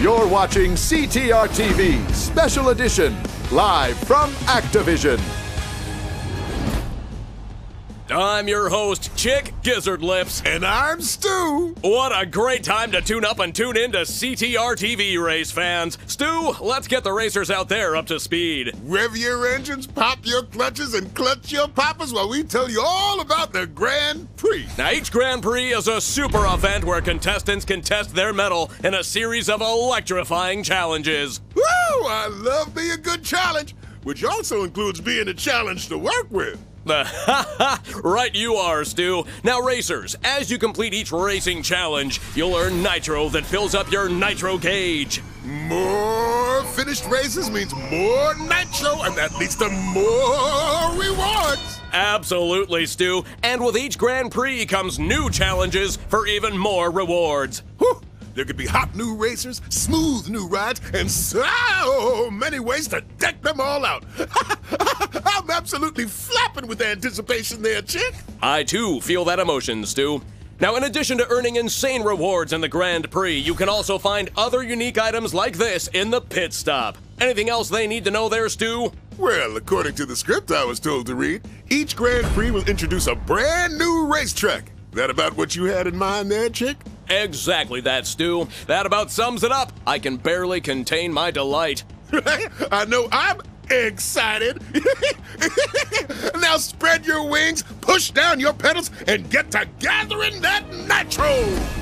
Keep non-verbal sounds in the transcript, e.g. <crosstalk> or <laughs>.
You're watching CTR TV Special Edition, live from Activision. I'm your host, Chick Gizzard Lips. And I'm Stew. What a great time to tune up and tune in to CTR TV, race fans. Stew, let's get the racers out there up to speed. Rev your engines, pop your clutches, and clutch your poppers while we tell you all about the Grand Prix. Now, each Grand Prix is a super event where contestants can test their mettle in a series of electrifying challenges. Woo! I love being a good challenge, which also includes being a challenge to work with. <laughs> right you are, Stew. Now, racers, as you complete each racing challenge, you'll earn nitro that fills up your nitro gauge. More finished races means more nitro, and that leads to more rewards. Absolutely, Stew. And with each Grand Prix comes new challenges for even more rewards. Whew. There could be hot new racers, smooth new rides, and so many ways to deck them all out. <laughs> Absolutely flapping with anticipation there, chick. I too feel that emotion, Stew. Now, in addition to earning insane rewards in the Grand Prix, you can also find other unique items like this in the pit stop. Anything else they need to know there, Stew? Well, according to the script I was told to read, each Grand Prix will introduce a brand new racetrack. That about what you had in mind there, chick? Exactly that, Stew. That about sums it up. I can barely contain my delight. <laughs> I know I'm excited. <laughs> now spread your wings, push down your pedals, and get to gathering that nitro!